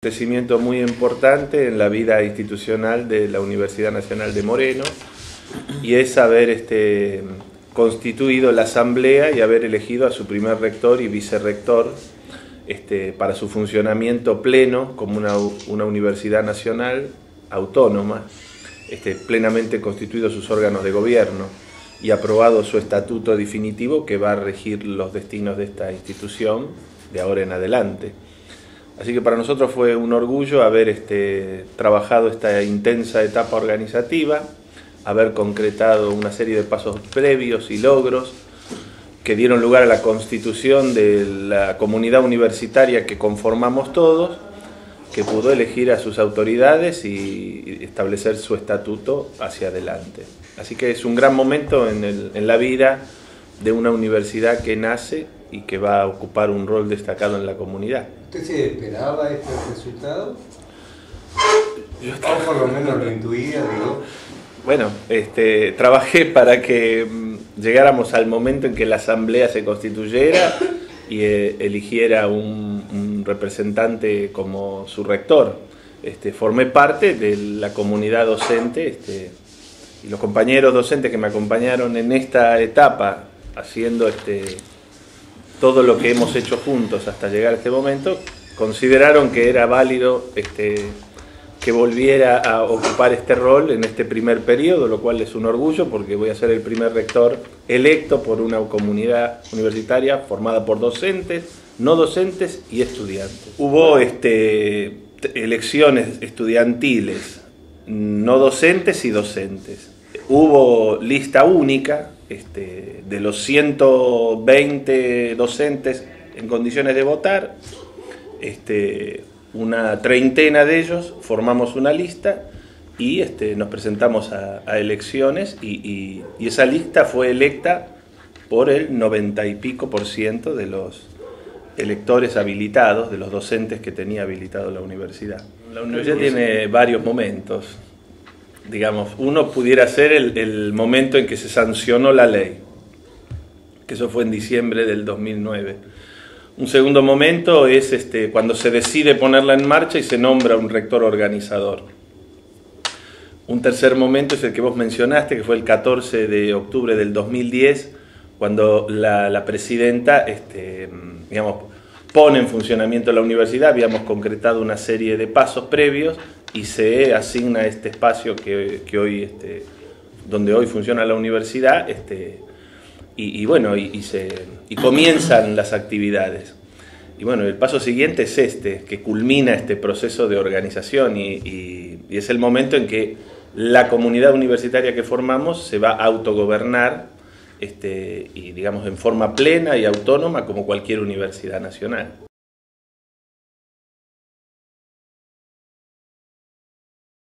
acontecimiento muy importante en la vida institucional de la Universidad Nacional de Moreno y es haber este, constituido la asamblea y haber elegido a su primer rector y vicerrector este, para su funcionamiento pleno como una, universidad nacional autónoma, este, plenamente constituidos sus órganos de gobierno y aprobado su estatuto definitivo que va a regir los destinos de esta institución de ahora en adelante. Así que para nosotros fue un orgullo haber este, trabajado esta intensa etapa organizativa, haber concretado una serie de pasos previos y logros que dieron lugar a la constitución de la comunidad universitaria que conformamos todos, que pudo elegir a sus autoridades y establecer su estatuto hacia adelante. Así que es un gran momento en, la vida de una universidad que nace y que va a ocupar un rol destacado en la comunidad. ¿Usted se esperaba este resultado? Yo o por lo menos lo intuía, digo. Bueno, este, trabajé para que mm, llegáramos al momento en que la asamblea se constituyera y eh, eligiera un, un, representante como su rector. Este, formé parte de la comunidad docente este, y los compañeros docentes que me acompañaron en esta etapa haciendo este, todo lo que hemos hecho juntos hasta llegar a este momento, consideraron que era válido este, que volviera a ocupar este rol en este primer periodo, lo cual es un orgullo porque voy a ser el primer rector electo por una comunidad universitaria formada por docentes, no docentes y estudiantes. Hubo este, elecciones estudiantiles, no docentes y docentes. Hubo lista única, este, de los 120 docentes en condiciones de votar, este, una treintena de ellos formamos una lista y este, nos presentamos a, a elecciones y, y, y, esa lista fue electa por el 90 y pico por ciento de los electores habilitados, de los docentes que tenía habilitado la universidad. La universidad tiene varios momentos digamos, uno pudiera ser el, momento en que se sancionó la ley, que eso fue en diciembre del 2009. Un segundo momento es este, cuando se decide ponerla en marcha y se nombra un rector organizador. Un tercer momento es el que vos mencionaste, que fue el 14 de octubre del 2010, cuando la, la presidenta este, digamos, pone en funcionamiento la universidad, habíamos concretado una serie de pasos previos y se asigna este espacio que, que hoy, este, donde hoy funciona la universidad, este, y, bueno, y, y, se, y comienzan las actividades. Y bueno, el paso siguiente es este, que culmina este proceso de organización y, y, y, es el momento en que la comunidad universitaria que formamos se va a autogobernar este, y digamos en forma plena y autónoma como cualquier universidad nacional.